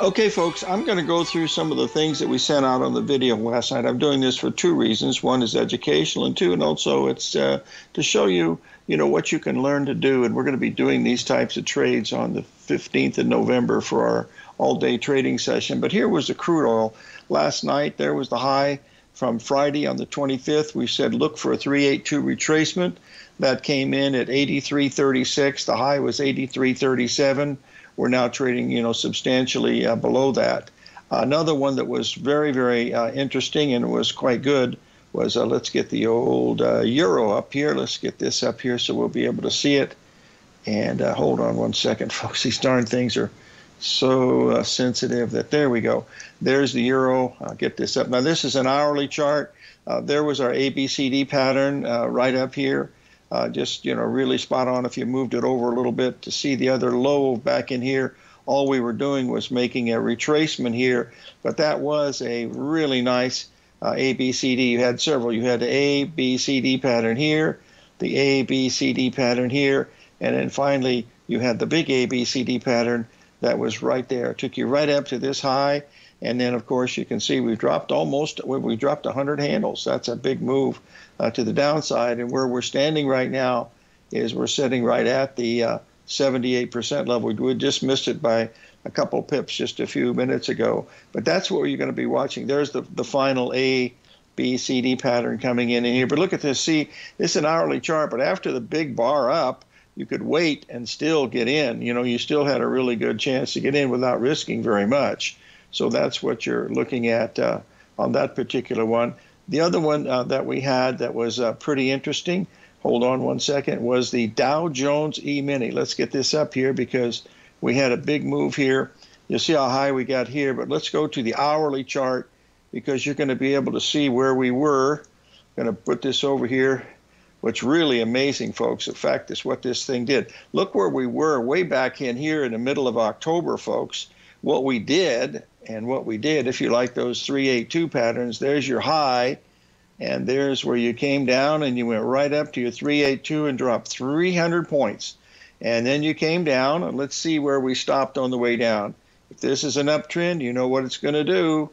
Okay, folks, I'm going to go through some of the things that we sent out on the video last night. I'm doing this for two reasons. One is educational, and two, and also it's uh, to show you, you know, what you can learn to do. And we're going to be doing these types of trades on the 15th of November for our all-day trading session. But here was the crude oil. Last night there was the high from Friday on the 25th. We said look for a 382 retracement. That came in at 83.36. The high was 83.37 we're now trading, you know, substantially uh, below that. Another one that was very, very uh, interesting and was quite good was uh, let's get the old uh, euro up here. Let's get this up here so we'll be able to see it. And uh, hold on one second, folks. These darn things are so uh, sensitive that there we go. There's the euro. I'll get this up. Now, this is an hourly chart. there was our ABCD pattern right up here uh, just you know really spot on. If you moved it over a little bit to see the other low back in here, all we were doing was making a retracement here, but that was a really nice uh, ABCD. You had several. You had the ABCD pattern here, the ABCD pattern here, and then finally you had the big ABCD pattern that was right there. It took you right up to this high. And then, of course, you can see we've dropped almost, we've dropped 100 handles. That's a big move uh, to the downside. And where we're standing right now is we're sitting right at the uh, 78% level. We just missed it by a couple pips just a few minutes ago. But that's what you're going to be watching. There's the, the final A, B, C, D pattern coming in, in here. But look at this. See, this is an hourly chart, but after the big bar up, you could wait and still get in. You know, you still had a really good chance to get in without risking very much. So that's what you're looking at uh, on that particular one. The other one uh, that we had that was uh, pretty interesting, hold on one second, was the Dow Jones E-mini. Let's get this up here because we had a big move here. You'll see how high we got here, but let's go to the hourly chart because you're going to be able to see where we were. I'm going to put this over here. What's really amazing, folks, the fact, is what this thing did. Look where we were way back in here in the middle of October, folks. What we did and what we did, if you like those 382 patterns, there's your high, and there's where you came down and you went right up to your 382 and dropped 300 points. And then you came down, and let's see where we stopped on the way down. If this is an uptrend, you know what it's going to do.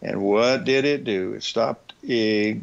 And what did it do? It stopped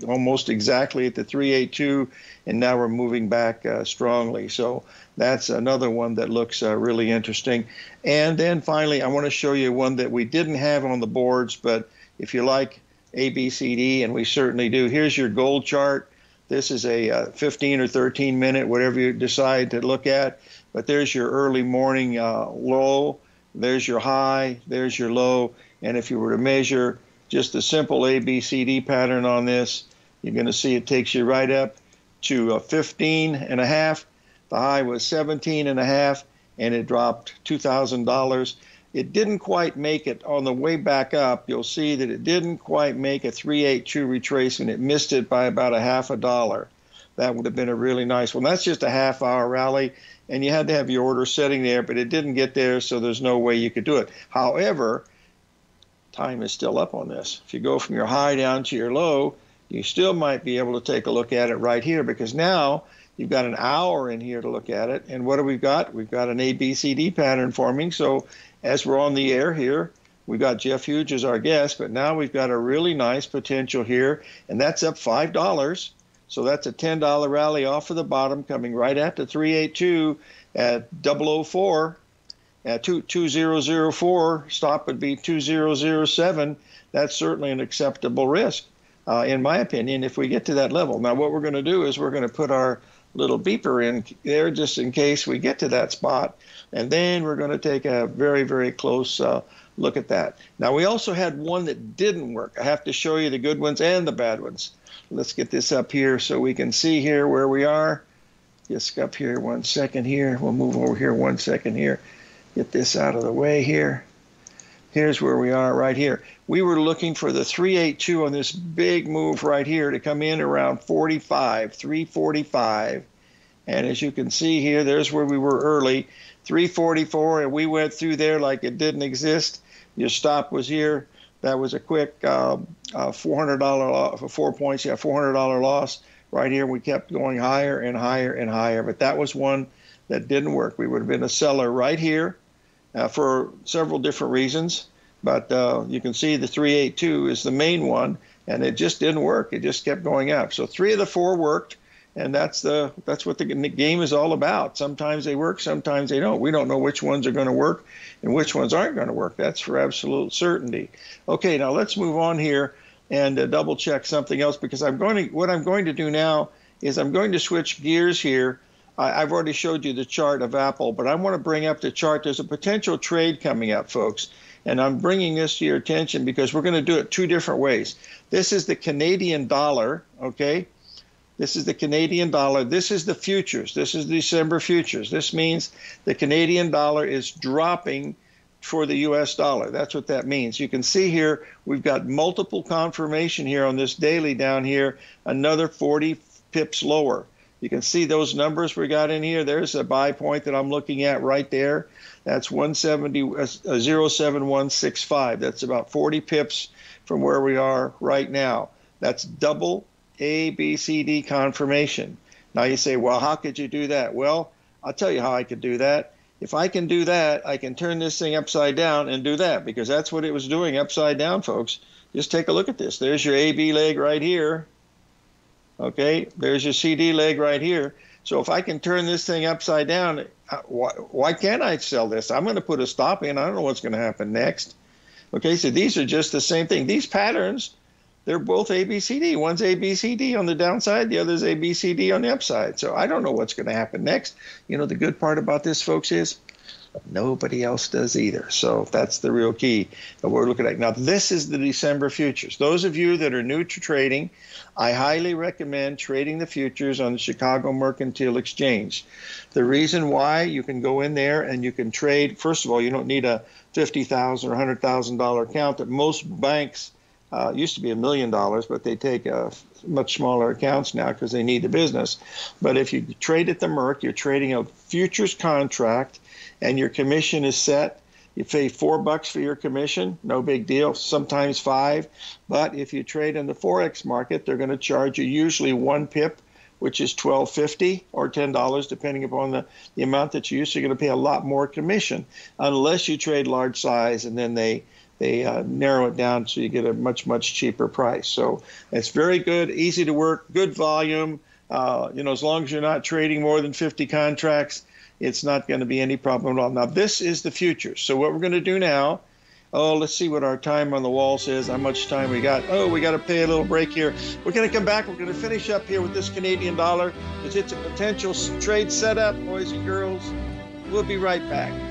almost exactly at the 382, and now we're moving back uh, strongly. So that's another one that looks uh, really interesting. And then finally, I want to show you one that we didn't have on the boards, but if you like ABCD, and we certainly do, here's your gold chart. This is a uh, 15 or 13 minute, whatever you decide to look at. But there's your early morning uh, low. There's your high. There's your low. And if you were to measure just a simple ABCD pattern on this, you're going to see it takes you right up to 15 and a half. The high was 17 and a half, and it dropped $2,000. It didn't quite make it on the way back up. You'll see that it didn't quite make a 382 retracement. It missed it by about a half a dollar. That would have been a really nice one. That's just a half hour rally, and you had to have your order setting there, but it didn't get there, so there's no way you could do it. However, time is still up on this. If you go from your high down to your low, you still might be able to take a look at it right here because now you've got an hour in here to look at it. And what do we got? We've got an ABCD pattern forming. So as we're on the air here, we've got Jeff Hughes as our guest, but now we've got a really nice potential here, and that's up $5. So that's a $10 rally off of the bottom, coming right at the 382 at 004 at 2004, stop would be 2007. That's certainly an acceptable risk, uh, in my opinion, if we get to that level. Now, what we're going to do is we're going to put our little beeper in there just in case we get to that spot. And then we're going to take a very, very close uh, look at that. Now, we also had one that didn't work. I have to show you the good ones and the bad ones. Let's get this up here so we can see here where we are. just up here one second here. We'll move over here one second here. Get this out of the way here. Here's where we are right here. We were looking for the 382 on this big move right here to come in around 45, 345. And as you can see here, there's where we were early, 344, and we went through there like it didn't exist. Your stop was here. That was a quick uh, uh, $400 loss, four points, yeah, $400 loss right here. We kept going higher and higher and higher, but that was one that didn't work. We would have been a seller right here uh, for several different reasons. But uh, you can see the 382 is the main one, and it just didn't work. It just kept going up. So three of the four worked, and that's the that's what the game is all about. Sometimes they work, sometimes they don't. We don't know which ones are going to work and which ones aren't going to work. That's for absolute certainty. Okay, now let's move on here and uh, double check something else because I'm going to what I'm going to do now is I'm going to switch gears here I, have already showed you the chart of Apple, but I want to bring up the chart. There's a potential trade coming up, folks. And I'm bringing this to your attention because we're going to do it two different ways. This is the Canadian dollar, okay? This is the Canadian dollar. This is the futures. This is December futures. This means the Canadian dollar is dropping for the US dollar. That's what that means. You can see here we've got multiple confirmation here on this daily down here, another 40 pips lower. You can see those numbers we got in here. There's a buy point that I'm looking at right there. That's 170 uh, 07165. That's about 40 pips from where we are right now. That's double ABCD confirmation. Now you say, well, how could you do that? Well, I'll tell you how I could do that. If I can do that, I can turn this thing upside down and do that because that's what it was doing upside down, folks. Just take a look at this. There's your AB leg right here. Okay, there's your CD leg right here. So if I can turn this thing upside down, uh, why, why can't I sell this? I'm going to put a stop in. I don't know what's going to happen next. Okay, so these are just the same thing. These patterns, they're both ABCD. One's ABCD on the downside, the other's ABCD on the upside. So I don't know what's going to happen next. You know, the good part about this, folks, is Nobody else does either. So that's the real key that we're looking at. Now, this is the December futures. Those of you that are new to trading, I highly recommend trading the futures on the Chicago Mercantile Exchange. The reason why you can go in there and you can trade, first of all, you don't need a 50,000 or $100,000 account that most banks uh, used to be a million dollars, but they take uh, much smaller accounts now because they need the business. But if you trade at the Merc, you're trading a futures contract and your commission is set. You pay four bucks for your commission, no big deal, sometimes five. But if you trade in the Forex market, they're going to charge you usually one pip, which is twelve fifty or ten dollars, depending upon the, the amount that you use. So you're going to pay a lot more commission unless you trade large size and then they they uh, narrow it down so you get a much much cheaper price. So it's very good, easy to work, good volume. Uh, you know, as long as you're not trading more than 50 contracts, it's not going to be any problem at all. Now, this is the future. So, what we're going to do now, oh, let's see what our time on the wall says, how much time we got. Oh, we got to pay a little break here. We're going to come back. We're going to finish up here with this Canadian dollar because it's a potential trade setup, boys and girls. We'll be right back.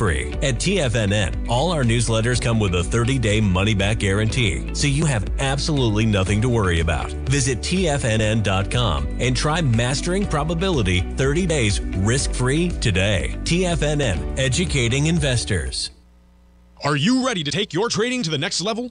At TFNN, all our newsletters come with a 30 day money back guarantee, so you have absolutely nothing to worry about. Visit TFNN.com and try Mastering Probability 30 days risk free today. TFNN, educating investors. Are you ready to take your trading to the next level?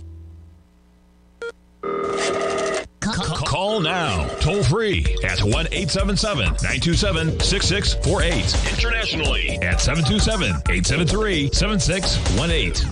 Call now, toll free at 1 877 927 6648. Internationally at 727 873 7618.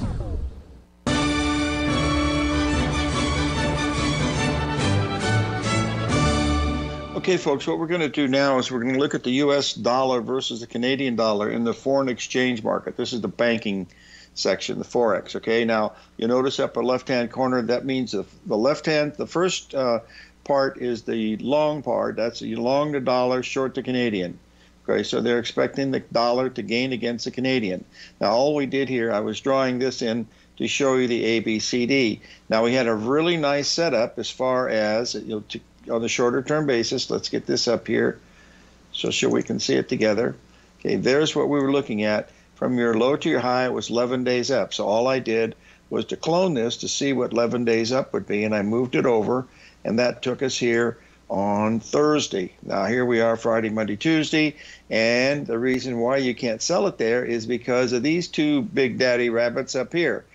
Okay, folks, what we're going to do now is we're going to look at the U.S. dollar versus the Canadian dollar in the foreign exchange market. This is the banking section, the forex. Okay, now you notice upper left-hand corner that means the, the left-hand, the first uh, part is the long part. That's the long the dollar, short the Canadian. Okay, so they're expecting the dollar to gain against the Canadian. Now all we did here, I was drawing this in to show you the ABCD. Now we had a really nice setup as far as you know, to, on the shorter term basis. Let's get this up here so sure we can see it together. Okay, there's what we were looking at from your low to your high, it was 11 days up. So all I did was to clone this to see what 11 days up would be, and I moved it over, and that took us here on Thursday. Now here we are Friday, Monday, Tuesday, and the reason why you can't sell it there is because of these two big daddy rabbits up here.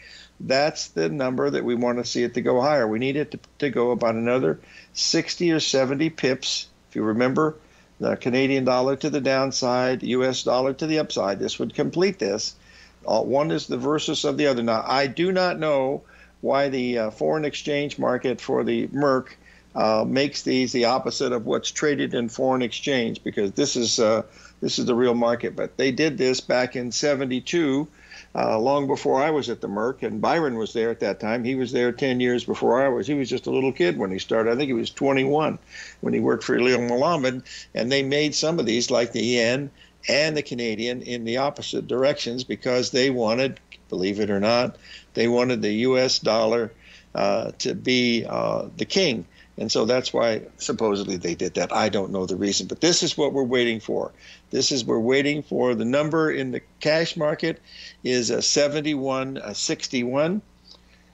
That's the number that we want to see it to go higher. We need it to, to go about another 60 or 70 pips. If you remember, the Canadian dollar to the downside, US dollar to the upside. This would complete this. Uh, one is the versus of the other. Now, I do not know why the uh, foreign exchange market for the Merc uh, makes these the opposite of what's traded in foreign exchange because this is uh, this is the real market. But they did this back in '72 uh, long before I was at the Merc, and Byron was there at that time. He was there 10 years before I was. He was just a little kid when he started. I think he was 21 when he worked for Leo Melamed, and they made some of these, like the yen and the Canadian, in the opposite directions because they wanted, believe it or not, they wanted the U.S. dollar uh, to be uh, the king. And so that's why supposedly they did that. I don't know the reason, but this is what we're waiting for. This is we're waiting for the number in the cash market is a 71 a 61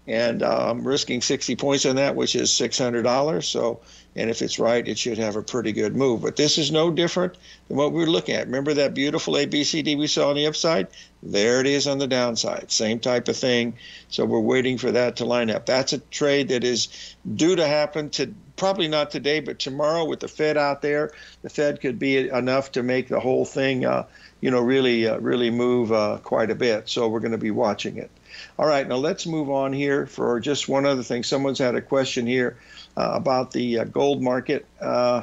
and I'm risking 60 points on that, which is $600. So, and if it's right, it should have a pretty good move. But this is no different than what we were looking at. Remember that beautiful ABCD we saw on the upside? There it is on the downside. Same type of thing. So we're waiting for that to line up. That's a trade that is due to happen to probably not today, but tomorrow with the Fed out there. The Fed could be enough to make the whole thing, uh, you know, really, uh, really move uh, quite a bit. So we're going to be watching it. All right, now let's move on here for just one other thing. Someone's had a question here about the uh, gold market. Uh,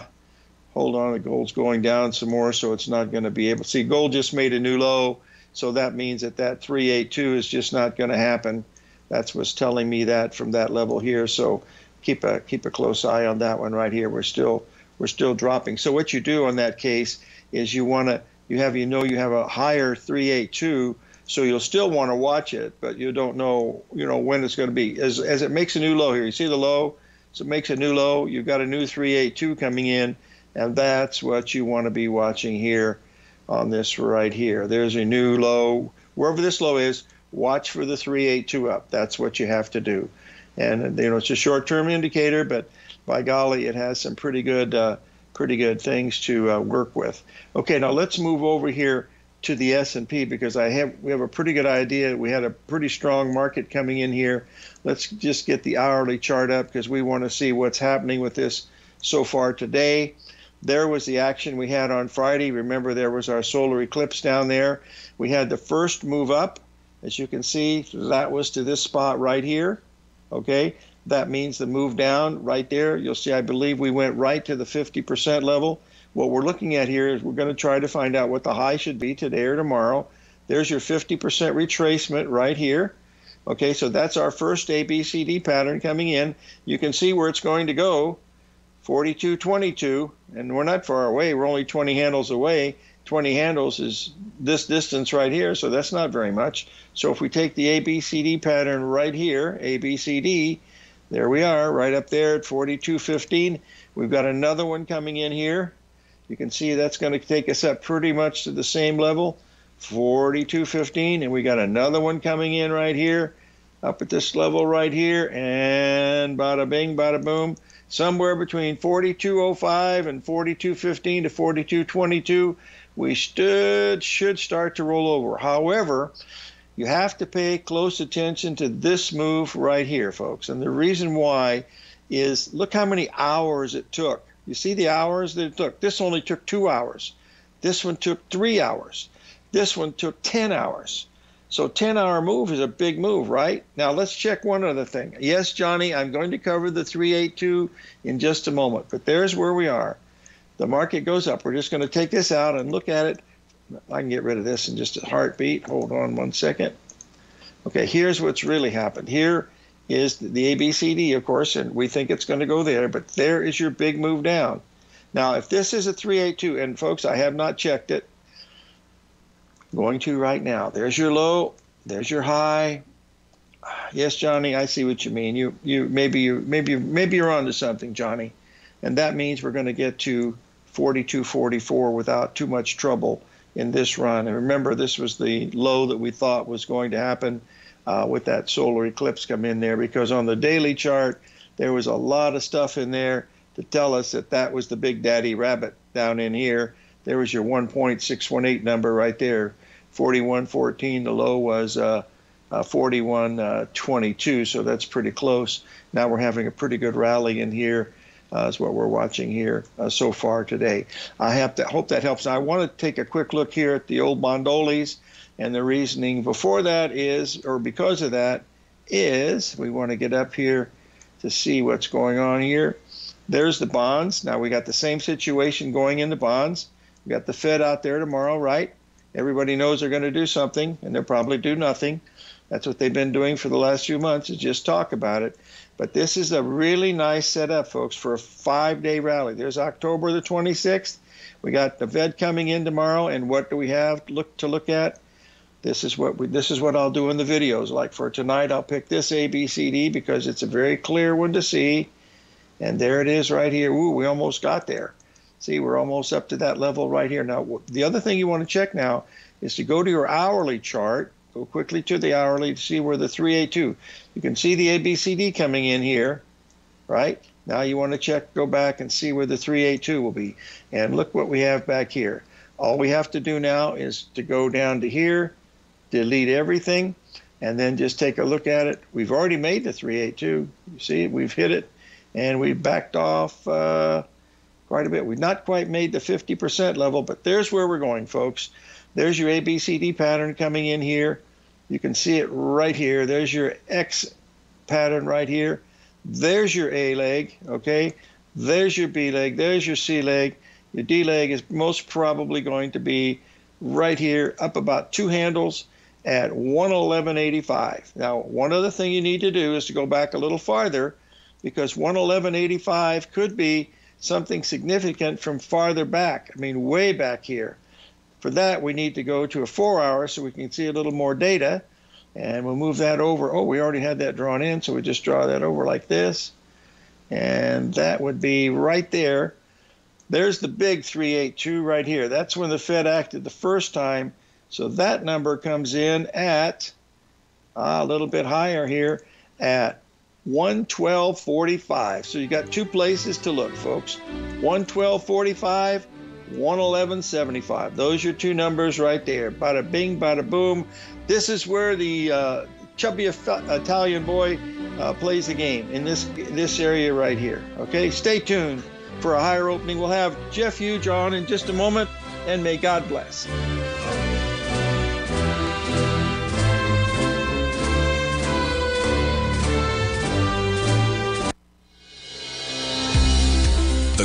hold on, the gold's going down some more, so it's not going to be able. See, gold just made a new low, so that means that that 382 is just not going to happen. That's what's telling me that from that level here. So keep a keep a close eye on that one right here. We're still we're still dropping. So what you do on that case is you want to you have you know you have a higher 382 so you'll still want to watch it but you don't know you know when it's going to be as as it makes a new low here you see the low so it makes a new low. You've got a new 382 coming in and that's what you want to be watching here on this right here. There's a new low. Wherever this low is watch for the 382 up. That's what you have to do. And you know it's a short-term indicator but by golly it has some pretty good uh, pretty good things to uh, work with. Okay, now let's move over here to the S&P because I have we have a pretty good idea. We had a pretty strong market coming in here. Let's just get the hourly chart up because we want to see what's happening with this so far today. There was the action we had on Friday. Remember, there was our solar eclipse down there. We had the first move up. As you can see, that was to this spot right here. Okay, that means the move down right there. You'll see, I believe we went right to the 50% level. What we're looking at here is we're going to try to find out what the high should be today or tomorrow. There's your 50% retracement right here. Okay, so that's our first ABCD pattern coming in. You can see where it's going to go, 42.22, and we're not far away. We're only 20 handles away. 20 handles is this distance right here, so that's not very much. So if we take the ABCD pattern right here, ABCD, there we are, right up there at 42.15. We've got another one coming in here. You can see that's going to take us up pretty much to the same level, 42.15. And we got another one coming in right here, up at this level right here. And bada bing, bada boom. Somewhere between 42.05 and 42.15 to 42.22, we stood, should start to roll over. However, you have to pay close attention to this move right here, folks. And the reason why is look how many hours it took. You see the hours that it took? This only took two hours. This one took three hours. This one took 10 hours. So 10 hour move is a big move, right? Now let's check one other thing. Yes, Johnny, I'm going to cover the 382 in just a moment, but there's where we are. The market goes up. We're just going to take this out and look at it I can get rid of this in just a heartbeat. Hold on one second. Okay, here's what's really happened. Here is the ABCD, of course, and we think it's going to go there, but there is your big move down. Now, if this is a 382, and folks, I have not checked it, going to right now. There's your low, there's your high. Yes, Johnny, I see what you mean. You, you, maybe you, maybe, maybe you're onto something, Johnny, and that means we're going to get to 42.44 without too much trouble in this run. And remember, this was the low that we thought was going to happen uh, with that solar eclipse come in there because on the daily chart, there was a lot of stuff in there to tell us that that was the big daddy rabbit down in here. There was your 1.618 number right there, 41.14. The low was uh, uh, 41.22, uh, so that's pretty close. Now we're having a pretty good rally in here uh, is what we're watching here uh, so far today. I have to hope that helps. I want to take a quick look here at the old Bondolis, and the reasoning before that is, or because of that, is we want to get up here to see what's going on here. There's the bonds. Now we got the same situation going in the bonds. We got the Fed out there tomorrow, right? Everybody knows they're going to do something, and they'll probably do nothing. That's what they've been doing for the last few months is just talk about it. But this is a really nice setup, folks, for a five-day rally. There's October the 26th. We got the Fed coming in tomorrow, and what do we have to look to look at? This is what we, this is what I'll do in the videos. Like for tonight, I'll pick this ABCD because it's a very clear one to see, and there it is right here. Ooh, we almost got there. See, we're almost up to that level right here. Now, the other thing you want to check now is to go to your hourly chart Go quickly to the hourly to see where the 382. You can see the ABCD coming in here, right? Now you want to check, go back and see where the 382 will be. And look what we have back here. All we have to do now is to go down to here, delete everything, and then just take a look at it. We've already made the 382. You see, we've hit it, and we've backed off uh, quite a bit. We've not quite made the 50% level, but there's where we're going, folks. There's your ABCD pattern coming in here. You can see it right here. There's your X pattern right here. There's your A leg, okay? There's your B leg. There's your C leg. Your D leg is most probably going to be right here, up about two handles at 111.85. Now, one other thing you need to do is to go back a little farther because 111.85 could be something significant from farther back. I mean, way back here. For that, we need to go to a four hour so we can see a little more data. And we'll move that over. Oh, we already had that drawn in, so we just draw that over like this. And that would be right there. There's the big 382 right here. That's when the Fed acted the first time. So that number comes in at uh, a little bit higher here at 112.45. So you got two places to look, folks. 112.45, 111.75. Those are two numbers right there. Bada bing, bada boom. This is where the uh, chubby Italian boy uh, plays the game in this this area right here. Okay, stay tuned for a higher opening. We'll have Jeff Huge on in just a moment, and may God bless.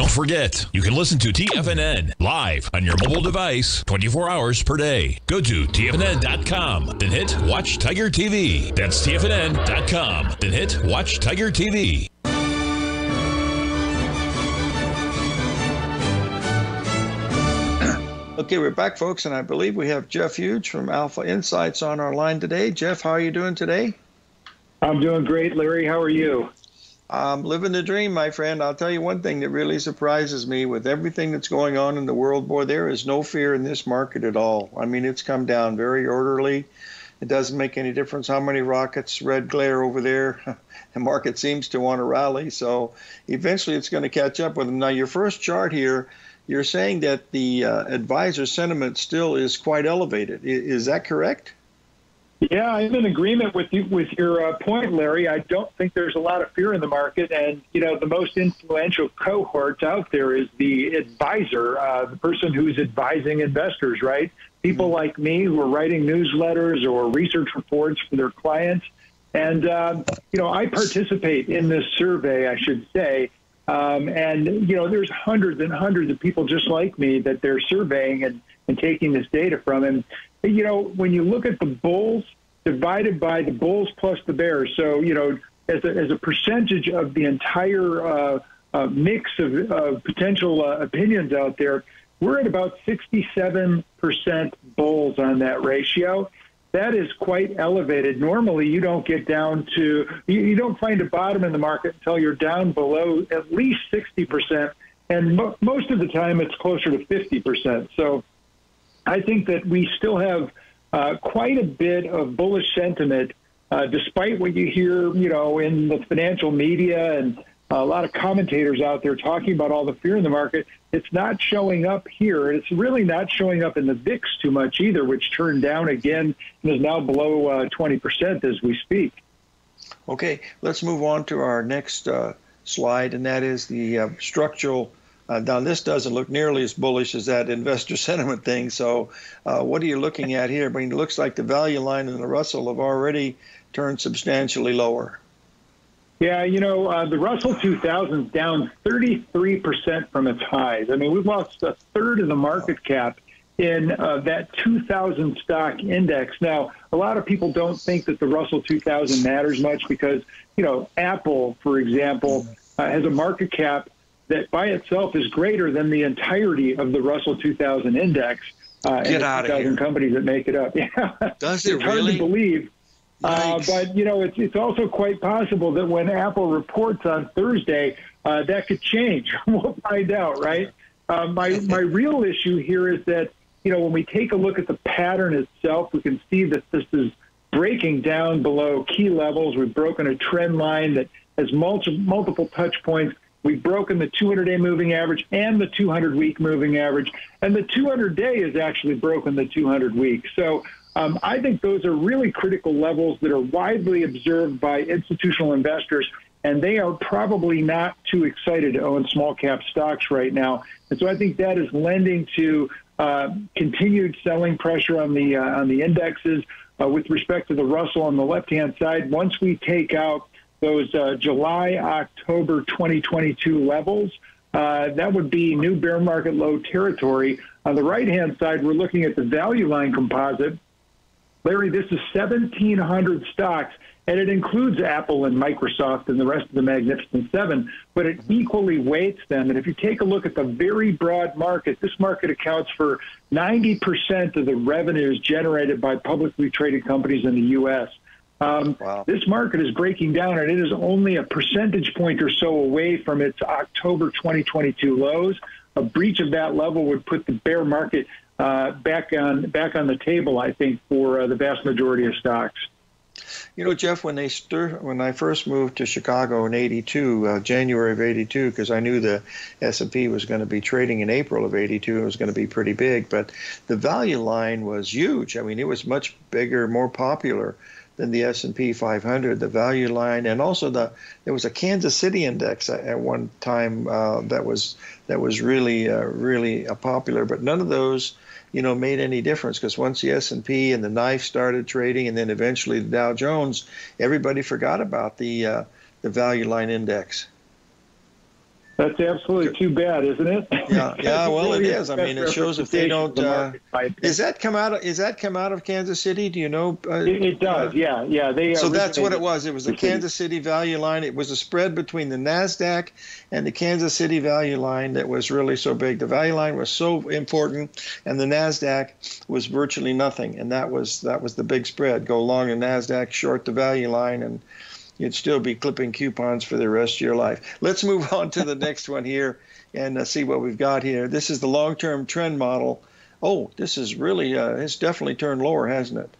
Don't forget, you can listen to TFNN live on your mobile device 24 hours per day. Go to TFNN.com, then hit Watch Tiger TV. That's TFNN.com, then hit Watch Tiger TV. Okay, we're back, folks, and I believe we have Jeff Huge from Alpha Insights on our line today. Jeff, how are you doing today? I'm doing great, Larry. How are you? I'm living the dream, my friend. I'll tell you one thing that really surprises me with everything that's going on in the world, boy, there is no fear in this market at all. I mean, it's come down very orderly. It doesn't make any difference how many rockets red glare over there. the market seems to want to rally. So eventually it's going to catch up with them. Now, your first chart here, you're saying that the uh, advisor sentiment still is quite elevated. Is, is that correct? Yeah, I'm in agreement with you with your uh, point, Larry. I don't think there's a lot of fear in the market, and you know the most influential cohort out there is the advisor, uh, the person who's advising investors, right? People mm-hmm. like me who are writing newsletters or research reports for their clients, and um, you know I participate in this survey, I should say, um, and you know there's hundreds and hundreds of people just like me that they're surveying and and taking this data from, and you know, when you look at the bulls divided by the bulls plus the bears, so, you know, as a, as a percentage of the entire uh, uh, mix of, potential uh, opinions out there, we're at about 67% bulls on that ratio. That is quite elevated. Normally, you don't get down to, you, you don't find a bottom in the market until you're down below at least 60%. And mo- most of the time, it's closer to 50%. So I think that we still have uh, quite a bit of bullish sentiment, uh, despite what you hear, you know, in the financial media and a lot of commentators out there talking about all the fear in the market. It's not showing up here. It's really not showing up in the VIX too much either, which turned down again and is now below uh, 20% as we speak. Okay, let's move on to our next uh, slide, and that is the uh, structural uh, now, this doesn't look nearly as bullish as that investor sentiment thing. So, uh, what are you looking at here? I mean, it looks like the value line and the Russell have already turned substantially lower. Yeah, you know, uh, the Russell 2000 is down 33% from its highs. I mean, we've lost a third of the market cap in uh, that 2000 stock index. Now, a lot of people don't think that the Russell 2000 matters much because, you know, Apple, for example, uh, has a market cap that by itself is greater than the entirety of the Russell 2000 index. Uh, Get out of here. companies that make it up. Yeah. Does it it's really? hard to believe. Uh, but you know, it's it's also quite possible that when Apple reports on Thursday, uh, that could change. we'll find out, right? Uh, my my real issue here is that you know when we take a look at the pattern itself, we can see that this is breaking down below key levels. We've broken a trend line that has multiple multiple touch points. We've broken the 200 day moving average and the 200 week moving average. And the 200 day has actually broken the 200 week. So um, I think those are really critical levels that are widely observed by institutional investors. And they are probably not too excited to own small cap stocks right now. And so I think that is lending to uh, continued selling pressure on the uh, on the indexes. Uh, with respect to the Russell on the left hand side, once we take out those uh, July, October 2022 levels. Uh, that would be new bear market low territory. On the right hand side, we're looking at the value line composite. Larry, this is 1,700 stocks, and it includes Apple and Microsoft and the rest of the Magnificent Seven, but it equally weights them. And if you take a look at the very broad market, this market accounts for 90% of the revenues generated by publicly traded companies in the U.S. Um, wow. This market is breaking down, and it is only a percentage point or so away from its October 2022 lows. A breach of that level would put the bear market uh, back on back on the table. I think for uh, the vast majority of stocks. You know, Jeff, when they stir, when I first moved to Chicago in '82, uh, January of '82, because I knew the S&P was going to be trading in April of '82, it was going to be pretty big. But the value line was huge. I mean, it was much bigger, more popular than the S&P 500, the value line, and also the there was a Kansas City index at one time uh, that was that was really uh, really uh, popular, but none of those you know made any difference because once the S&P and the knife started trading, and then eventually the Dow Jones, everybody forgot about the uh, the value line index. That's absolutely too bad, isn't it? Yeah, yeah. Well, it is. I mean, it shows if they don't. Uh, is that come out? Of, is that come out of Kansas City? Do you know? Uh, it, it, does. yeah, yeah. They. So that's what it was. It was the Kansas City value line. It was a spread between the Nasdaq and the Kansas City value line that was really so big. The value line was so important, and the Nasdaq was virtually nothing. And that was that was the big spread. Go long the Nasdaq, short the value line, and you'd still be clipping coupons for the rest of your life. Let's move on to the next one here and uh, see what we've got here. This is the long-term trend model. Oh, this is really uh, it's definitely turned lower, hasn't it?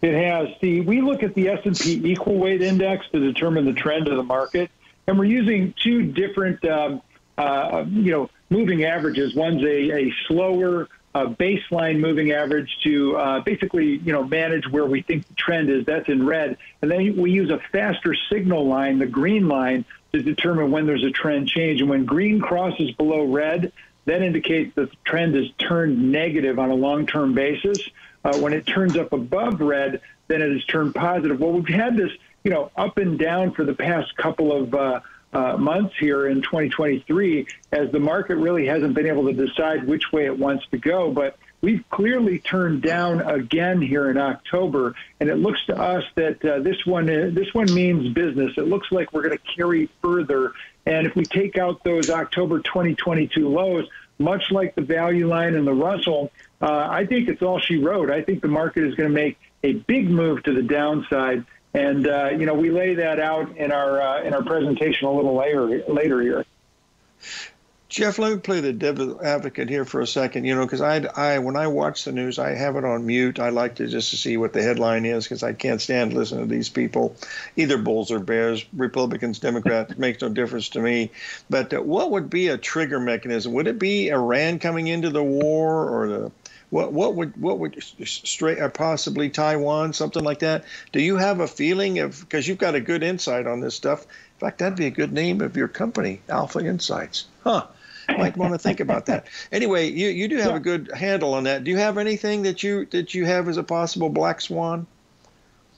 It has. See, we look at the S&P equal weight index to determine the trend of the market, and we're using two different, um, uh, you know, moving averages. One's a, a slower uh, baseline moving average to uh, basically, you know, manage where we think the trend is. That's in red. And then we use a faster signal line, the green line, to determine when there's a trend change. And when green crosses below red, that indicates that the trend has turned negative on a long-term basis. Uh, when it turns up above red, then it has turned positive. Well, we've had this, you know, up and down for the past couple of uh, uh, months here in 2023 as the market really hasn't been able to decide which way it wants to go. But we've clearly turned down again here in October, and it looks to us that uh, this one uh, this one means business. It looks like we're going to carry further. And if we take out those October 2022 lows, much like the value line and the Russell, uh, I think it's all she wrote. I think the market is going to make a big move to the downside. And uh, you know, we lay that out in our uh, in our presentation a little later later here. Jeff, let me play the devil advocate here for a second. You know, because I, I, when I watch the news, I have it on mute. I like to just to see what the headline is because I can't stand listening to these people, either bulls or bears, Republicans, Democrats. makes no difference to me. But uh, what would be a trigger mechanism? Would it be Iran coming into the war, or the what what would what would straight uh, possibly Taiwan, something like that? Do you have a feeling of because you've got a good insight on this stuff? In fact, that'd be a good name of your company, Alpha Insights. Huh. Might want to think about that. Anyway, you, you do have yeah. a good handle on that. Do you have anything that you that you have as a possible black swan?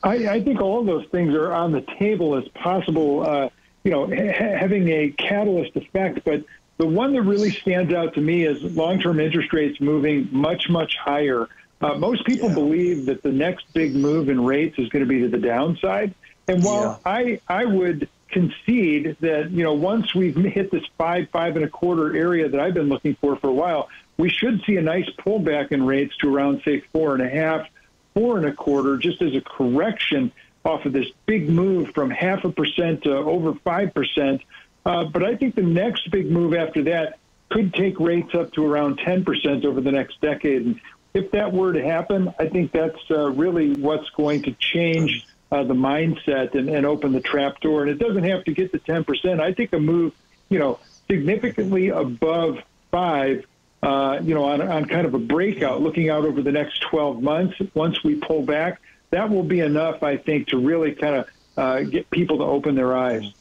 I, I think all those things are on the table as possible. Uh, you know, ha- having a catalyst effect, but the one that really stands out to me is long-term interest rates moving much, much higher. Uh, most people yeah. believe that the next big move in rates is going to be to the downside. And while yeah. I, I would concede that, you know, once we've hit this five, five and a quarter area that I've been looking for for a while, we should see a nice pullback in rates to around, say, four and a half, four and a quarter, just as a correction off of this big move from half a percent to over five percent uh, but I think the next big move after that could take rates up to around 10% over the next decade. And if that were to happen, I think that's uh, really what's going to change uh, the mindset and, and open the trap door. And it doesn't have to get to 10%. I think a move, you know, significantly above five, uh, you know, on, on kind of a breakout, looking out over the next 12 months, once we pull back, that will be enough, I think, to really kind of uh, get people to open their eyes.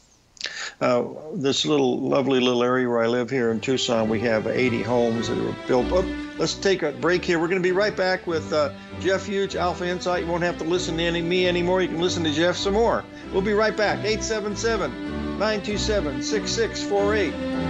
Uh, this little lovely little area where I live here in Tucson, we have 80 homes that are built. Oh, let's take a break here. We're going to be right back with uh, Jeff Huge, Alpha Insight. You won't have to listen to any, me anymore. You can listen to Jeff some more. We'll be right back. 877 927 6648.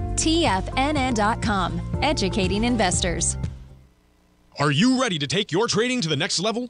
TFNN.com, educating investors. Are you ready to take your trading to the next level?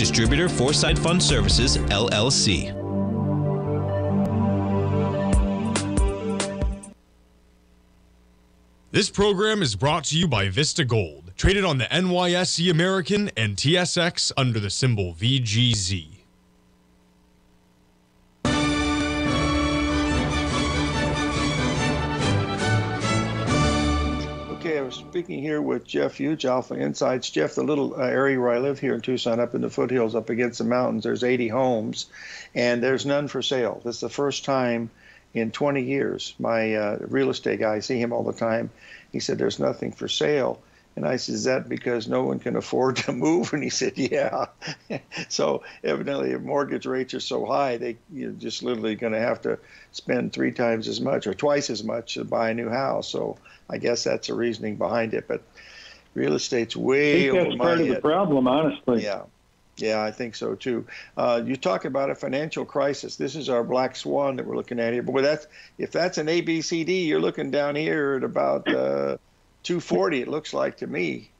Distributor Foreside Fund Services, LLC. This program is brought to you by Vista Gold, traded on the NYSE American and TSX under the symbol VGZ. Speaking here with Jeff Huge, Alpha Insights. Jeff, the little uh, area where I live here in Tucson, up in the foothills, up against the mountains, there's 80 homes, and there's none for sale. This is the first time in 20 years. My uh, real estate guy, I see him all the time. He said there's nothing for sale. And I said, Is that because no one can afford to move? And he said, Yeah. so evidently, if mortgage rates are so high, they you're just literally going to have to spend three times as much or twice as much to buy a new house. So I guess that's the reasoning behind it. But real estate's way I think that's part of the problem, honestly. Yeah. Yeah, I think so too. Uh, you talk about a financial crisis. This is our black swan that we're looking at here. But that's if that's an ABCD, you're looking down here at about uh, 240. It looks like to me.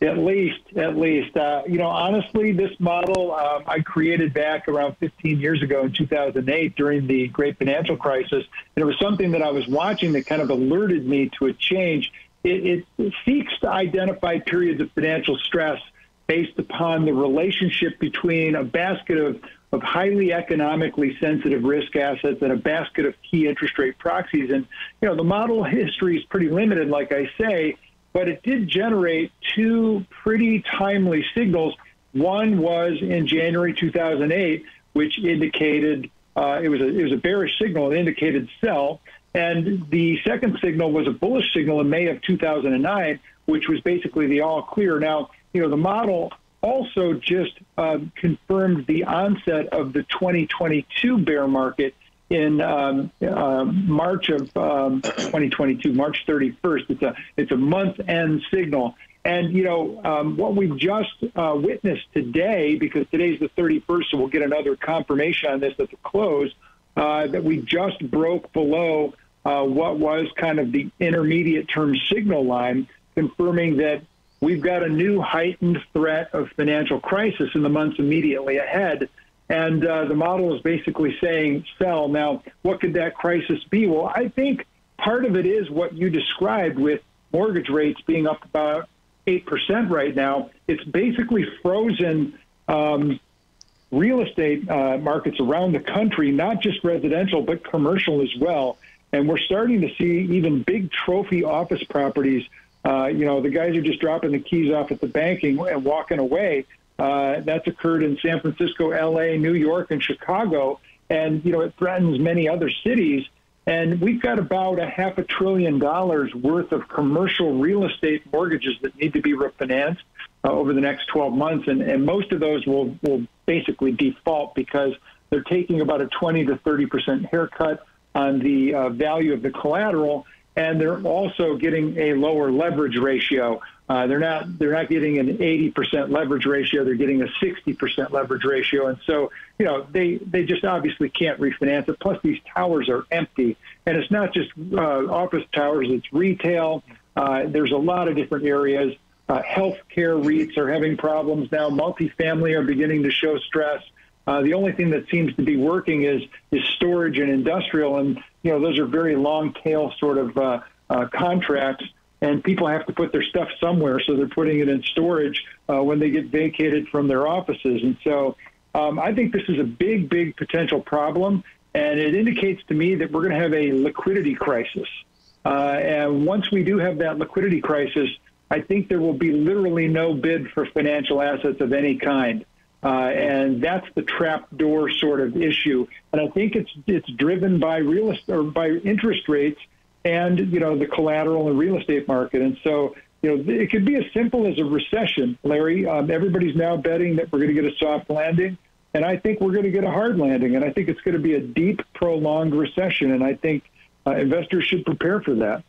At least, at least. Uh, you know, honestly, this model um, I created back around 15 years ago in 2008 during the great financial crisis. And it was something that I was watching that kind of alerted me to a change. It, it seeks to identify periods of financial stress based upon the relationship between a basket of, of highly economically sensitive risk assets and a basket of key interest rate proxies. And, you know, the model history is pretty limited, like I say, but it did generate two pretty timely signals. One was in January 2008, which indicated uh, it was a it was a bearish signal. It indicated sell, and the second signal was a bullish signal in May of 2009, which was basically the all clear. Now, you know, the model also just um, confirmed the onset of the 2022 bear market in um, uh, March of um, 2022, March 31st. It's a it's a month end signal. And you know um, what we've just uh, witnessed today, because today's the 31st, so we'll get another confirmation on this at the close. Uh, that we just broke below uh, what was kind of the intermediate term signal line, confirming that we've got a new heightened threat of financial crisis in the months immediately ahead. And uh, the model is basically saying sell. Now, what could that crisis be? Well, I think part of it is what you described with mortgage rates being up about 8% right now. It's basically frozen um, real estate uh, markets around the country, not just residential, but commercial as well. And we're starting to see even big trophy office properties. Uh, you know, the guys are just dropping the keys off at the banking and walking away. Uh, that's occurred in San Francisco, LA, New York, and Chicago. And, you know, it threatens many other cities. And we've got about a half a trillion dollars worth of commercial real estate mortgages that need to be refinanced uh, over the next 12 months. And, and most of those will, will basically default because they're taking about a 20 to 30% haircut on the uh, value of the collateral. And they're also getting a lower leverage ratio. Uh, they're not they're not getting an 80% leverage ratio. They're getting a 60% leverage ratio, and so you know they they just obviously can't refinance it. Plus, these towers are empty, and it's not just uh, office towers; it's retail. Uh, there's a lot of different areas. Uh, healthcare REITs are having problems now. Multifamily are beginning to show stress. Uh, the only thing that seems to be working is is storage and industrial, and you know, those are very long tail sort of uh, uh, contracts, and people have to put their stuff somewhere, so they're putting it in storage uh, when they get vacated from their offices. And so um, I think this is a big, big potential problem, and it indicates to me that we're going to have a liquidity crisis. Uh, and once we do have that liquidity crisis, I think there will be literally no bid for financial assets of any kind. Uh, and that's the trap door sort of issue. And I think it's it's driven by real estate or by interest rates and you know the collateral and real estate market. And so you know it could be as simple as a recession, Larry. Um, everybody's now betting that we're going to get a soft landing, and I think we're going to get a hard landing. And I think it's going to be a deep, prolonged recession. And I think uh, investors should prepare for that.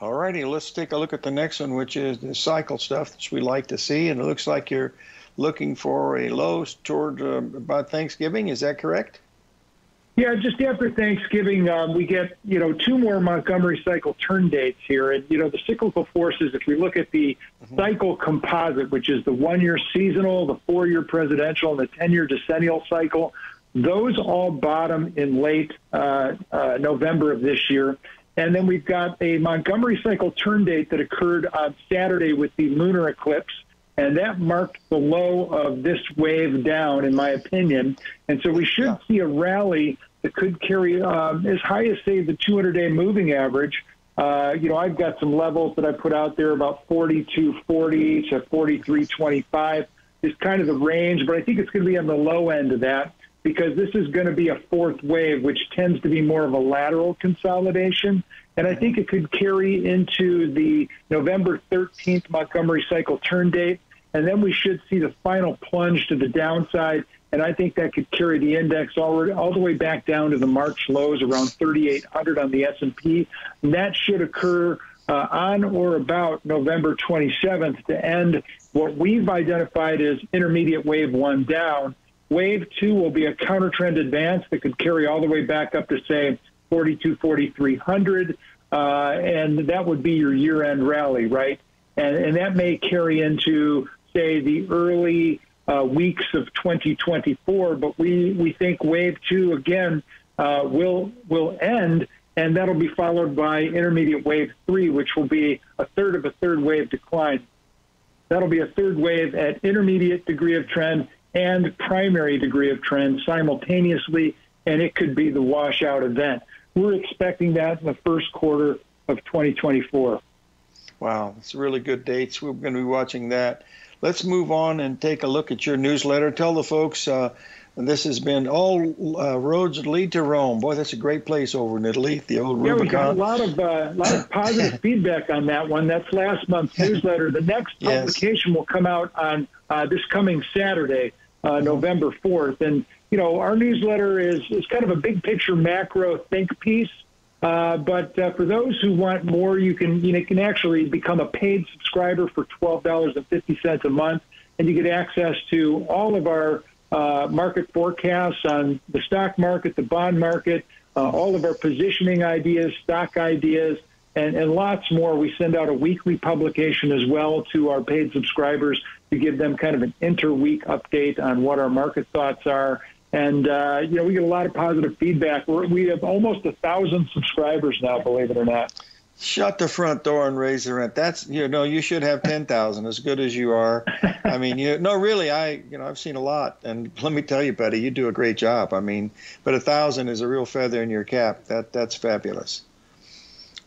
All righty, let's take a look at the next one, which is the cycle stuff that we like to see. And it looks like you're looking for a low toward uh, about Thanksgiving. Is that correct? Yeah, just after Thanksgiving, um, we get you know two more Montgomery cycle turn dates here, and you know the cyclical forces. If we look at the mm-hmm. cycle composite, which is the one-year seasonal, the four-year presidential, and the ten-year decennial cycle, those all bottom in late uh, uh, November of this year. And then we've got a Montgomery cycle turn date that occurred on Saturday with the lunar eclipse and that marked the low of this wave down, in my opinion. And so we should yeah. see a rally that could carry um, as high as, say, the 200-day moving average. Uh, you know, I've got some levels that I put out there about 42.40 to 43.25 is kind of the range, but I think it's going to be on the low end of that because this is going to be a fourth wave, which tends to be more of a lateral consolidation. And I think it could carry into the November 13th Montgomery cycle turn date and then we should see the final plunge to the downside. And I think that could carry the index all, all the way back down to the March lows around 3,800 on the S&P. And that should occur uh, on or about November 27th to end what we've identified as intermediate wave one down. Wave two will be a counter trend advance that could carry all the way back up to say 42, 4300, uh, and that would be your year end rally, right? And, and that may carry into say, the early uh, weeks of 2024, but we, we think wave two again uh, will will end, and that'll be followed by intermediate wave three, which will be a third of a third wave decline. That'll be a third wave at intermediate degree of trend and primary degree of trend simultaneously, and it could be the washout event. We're expecting that in the first quarter of 2024. Wow, it's really good dates. We're going to be watching that let's move on and take a look at your newsletter. Tell the folks uh, this has been all uh, roads lead to Rome. Boy, that's a great place over in Italy, the old yeah, Rubicon. we got a lot of uh, lot of positive feedback on that one. That's last month's newsletter. The next publication yes. will come out on uh, this coming Saturday, uh, mm-hmm. November fourth, and you know our newsletter is is kind of a big picture macro think piece. Uh, but uh, for those who want more, you can you know, can actually become a paid subscriber for twelve dollars and fifty cents a month, and you get access to all of our uh, market forecasts on the stock market, the bond market, uh, all of our positioning ideas, stock ideas, and, and lots more. We send out a weekly publication as well to our paid subscribers to give them kind of an interweek update on what our market thoughts are and uh, you know we get a lot of positive feedback. We're, we have almost a thousand subscribers now, believe it or not. Shut the front door and raise the rent. That's you know you should have ten thousand. As good as you are, I mean you no really I you know I've seen a lot, and let me tell you, buddy, you do a great job. I mean, but a thousand is a real feather in your cap. That that's fabulous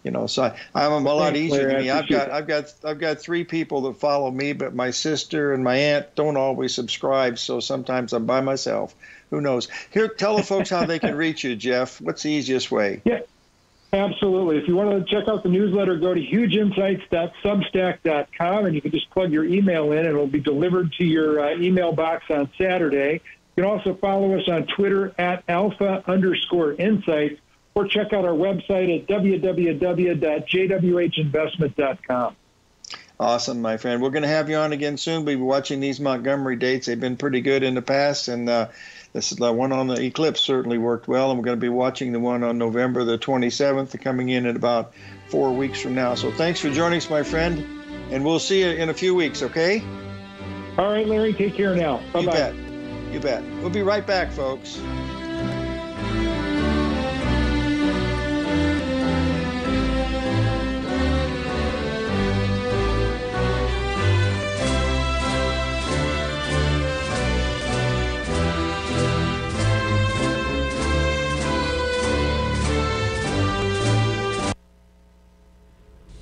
you know so I, am a lot easier than me i've got i've got i've got three people that follow me but my sister and my aunt don't always subscribe so sometimes i'm by myself who knows? Here, tell the folks how they can reach you, Jeff. What's the easiest way? Yeah, absolutely. If you want to check out the newsletter, go to hugeinsights.substack.com, and you can just plug your email in, and it'll be delivered to your uh, email box on Saturday. You can also follow us on Twitter at alpha underscore insights, or check out our website at www.jwhinvestment.com. Awesome, my friend. We're going to have you on again soon. We'll be watching these Montgomery dates. They've been pretty good in the past, and uh, this is the one on the eclipse certainly worked well, and we're going to be watching the one on November the 27th, coming in at about four weeks from now. So thanks for joining us, my friend, and we'll see you in a few weeks. Okay? All right, Larry. Take care now. Bye bye. You bet. You bet. We'll be right back, folks.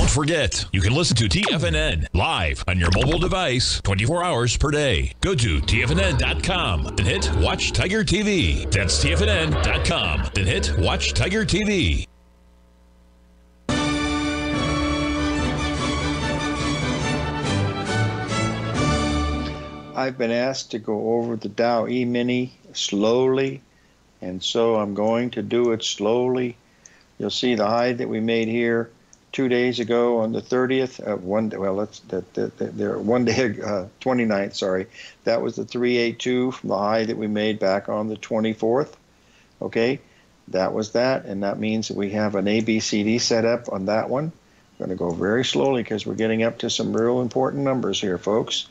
Don't forget, you can listen to TFNN live on your mobile device 24 hours per day. Go to TFNN.com, and hit Watch Tiger TV. That's TFNN.com, then hit Watch Tiger TV. I've been asked to go over the Dow E-mini slowly, and so I'm going to do it slowly. You'll see the high that we made here two days ago on the 30th of one well let's that the, the, one day uh, 29th sorry. That was the 382 from the high that we made back on the 24th okay? That was that and that means that we have an abcd set up on that one. I'm going to go very slowly because we're getting up to some real important numbers here folks.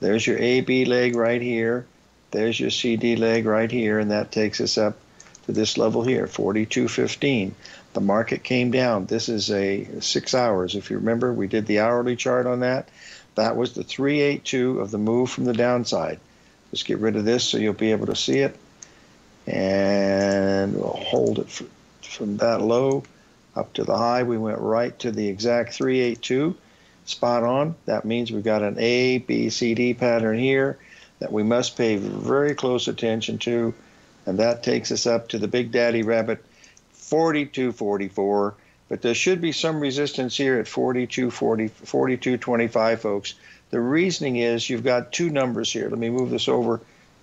There's your ab leg right here. There's your cd leg right here and that takes us up to this level here 4215 the market came down. This is a six hours. If you remember, we did the hourly chart on that. That was the 382 of the move from the downside. Just get rid of this so you'll be able to see it. And we'll hold it from that low up to the high. We went right to the exact 382, spot on. That means we've got an A, B, C, D pattern here that we must pay very close attention to. And that takes us up to the Big Daddy Rabbit 42.44, but there should be some resistance here at 42.40, 42.25, folks. The reasoning is you've got two numbers here. Let me move this over,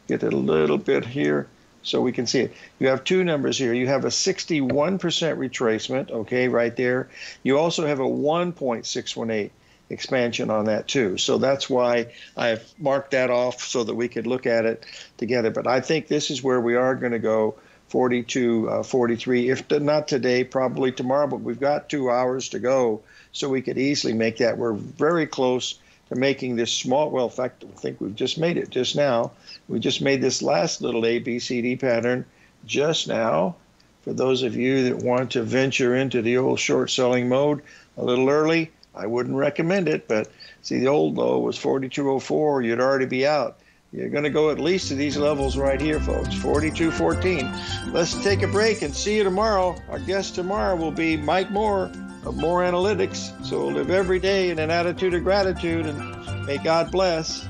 get it a little bit here so we can see it. You have two numbers here. You have a 61% retracement, okay, right there. You also have a 1.618 expansion on that too. So that's why I've marked that off so that we could look at it together. But I think this is where we are going to go 42, uh, 43. If not today, probably tomorrow, but we've got two hours to go, so we could easily make that. We're very close to making this small. Well, in fact, I think we've just made it just now. We just made this last little ABCD pattern just now. For those of you that want to venture into the old short selling mode a little early, I wouldn't recommend it. But see, the old low was 4204. You'd already be out. You're going to go at least to these levels right here, folks 42.14. Let's take a break and see you tomorrow. Our guest tomorrow will be Mike Moore of Moore Analytics. So live every day in an attitude of gratitude and may God bless.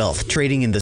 Wealth trading in the